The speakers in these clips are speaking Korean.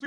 아직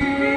you.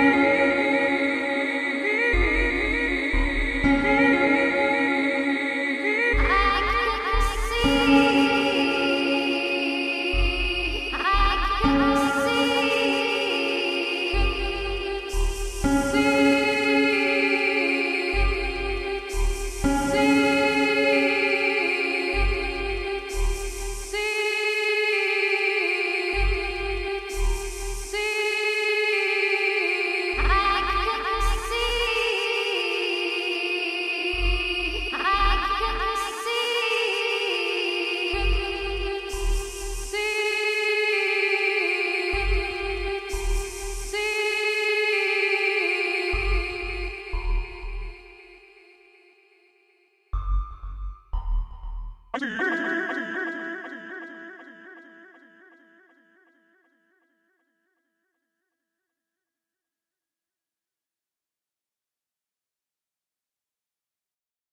Yeah.